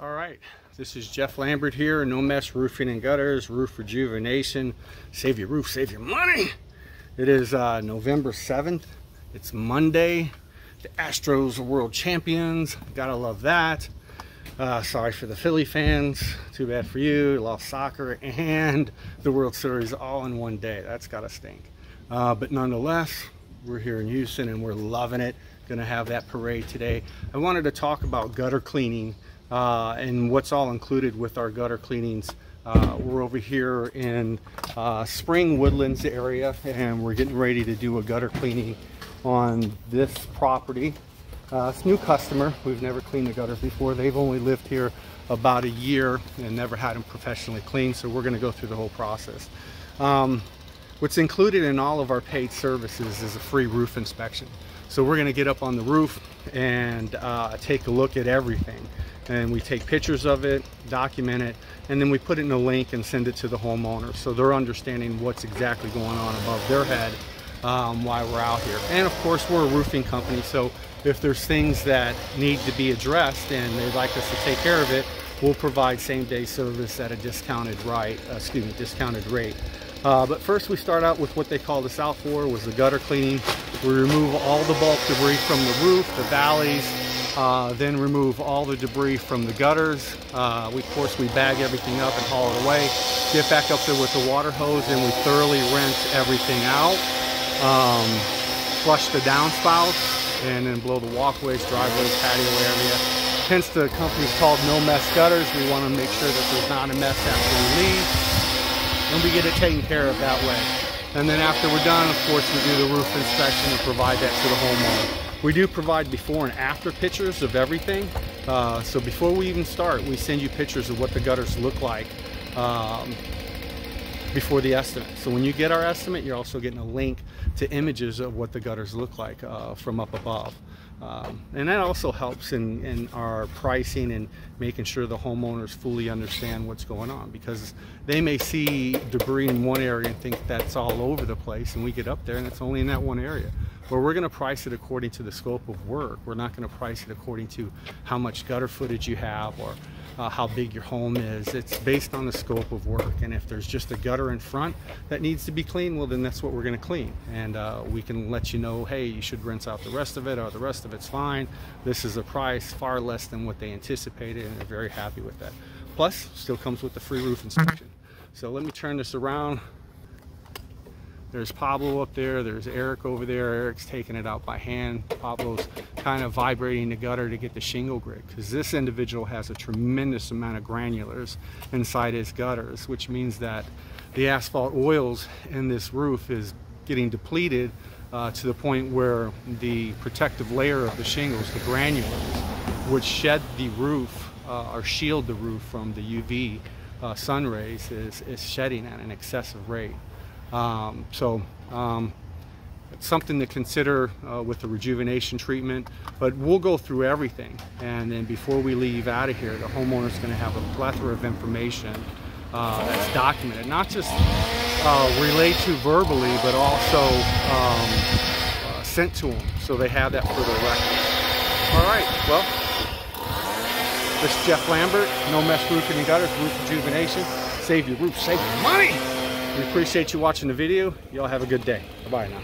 All right, this is Jeff Lambert here, No Mess Roofing and Gutters, Roof Rejuvenation. Save your roof, save your money. It is uh, November 7th. It's Monday. The Astros are world champions. Gotta love that. Uh, sorry for the Philly fans. Too bad for you. Lost soccer and the World Series all in one day. That's gotta stink. Uh, but nonetheless, we're here in Houston and we're loving it. Gonna have that parade today. I wanted to talk about gutter cleaning uh, and what's all included with our gutter cleanings. Uh, we're over here in uh, Spring Woodlands area and we're getting ready to do a gutter cleaning on this property. Uh, it's new customer. We've never cleaned the gutters before. They've only lived here about a year and never had them professionally cleaned. So we're going to go through the whole process. Um, what's included in all of our paid services is a free roof inspection. So we're going to get up on the roof and uh, take a look at everything and we take pictures of it, document it, and then we put it in a link and send it to the homeowner so they're understanding what's exactly going on above their head um, while we're out here. And of course, we're a roofing company, so if there's things that need to be addressed and they'd like us to take care of it, we'll provide same-day service at a discounted right, uh, excuse me, discounted rate. Uh, but first we start out with what they call the south floor was the gutter cleaning. We remove all the bulk debris from the roof, the valleys, uh, then remove all the debris from the gutters. Uh, we, of course, we bag everything up and haul it away. Get back up there with the water hose and we thoroughly rinse everything out. Um, flush the downspouts and then blow the walkways, driveways, patio area. Hence the company's called No Mess Gutters. We want to make sure that there's not a mess after we leave. And we get it taken care of that way. And then after we're done, of course, we do the roof inspection and provide that to the homeowner. We do provide before and after pictures of everything. Uh, so before we even start, we send you pictures of what the gutters look like um, before the estimate. So when you get our estimate, you're also getting a link to images of what the gutters look like uh, from up above. Um, and that also helps in, in our pricing and making sure the homeowners fully understand what's going on because they may see debris in one area and think that's all over the place and we get up there and it's only in that one area where we're going to price it according to the scope of work. We're not going to price it according to how much gutter footage you have or uh, how big your home is. It's based on the scope of work. And if there's just a gutter in front that needs to be cleaned, well, then that's what we're going to clean. And uh, we can let you know, hey, you should rinse out the rest of it or the rest of it's fine. This is a price far less than what they anticipated and they're very happy with that. Plus, still comes with the free roof inspection. So let me turn this around. There's Pablo up there, there's Eric over there. Eric's taking it out by hand. Pablo's kind of vibrating the gutter to get the shingle grit because this individual has a tremendous amount of granulars inside his gutters, which means that the asphalt oils in this roof is getting depleted uh, to the point where the protective layer of the shingles, the granulars, would shed the roof uh, or shield the roof from the UV uh, sun rays is, is shedding at an excessive rate. Um, so um, it's something to consider uh, with the rejuvenation treatment, but we'll go through everything. And then before we leave out of here, the homeowner's gonna have a plethora of information uh, that's documented, not just uh, relayed to verbally, but also um, uh, sent to them so they have that for their record. All right, well, this is Jeff Lambert, No Mess Roofing and Gutters, Roof Rejuvenation. Save your roof, save your money! We appreciate you watching the video. Y'all have a good day. Bye-bye now.